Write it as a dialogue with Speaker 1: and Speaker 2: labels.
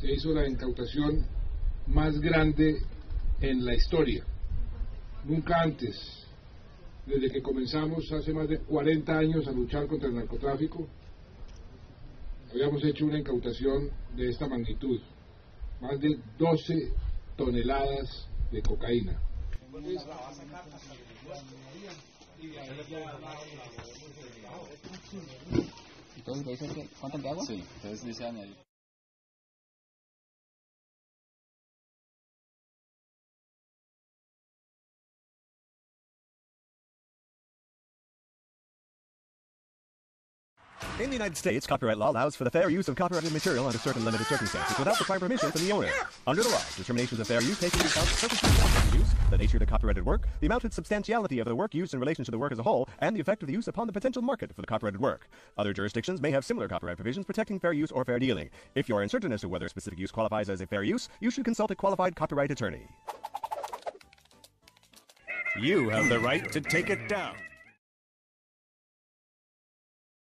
Speaker 1: se hizo la incautación más grande en la historia. Nunca antes, desde que comenzamos hace más de 40 años a luchar contra el narcotráfico, habíamos hecho una incautación de esta magnitud, más de 12 toneladas de cocaína.
Speaker 2: Entonces cuánto de agua?
Speaker 3: Sí, entonces dice añadir.
Speaker 4: In the United States, copyright law allows for the fair use of copyrighted material under certain limited circumstances without requiring permission from the owner. Under the law, determinations of fair use take into account the circumstances of the use, the nature of the copyrighted work, the amount and substantiality of the work used in relation to the work as a whole, and the effect of the use upon the potential market for the copyrighted work. Other jurisdictions may have similar copyright provisions protecting fair use or fair dealing. If you are uncertain as to whether a specific use qualifies as a fair use, you should consult a qualified copyright attorney.
Speaker 5: You have the right to take it down.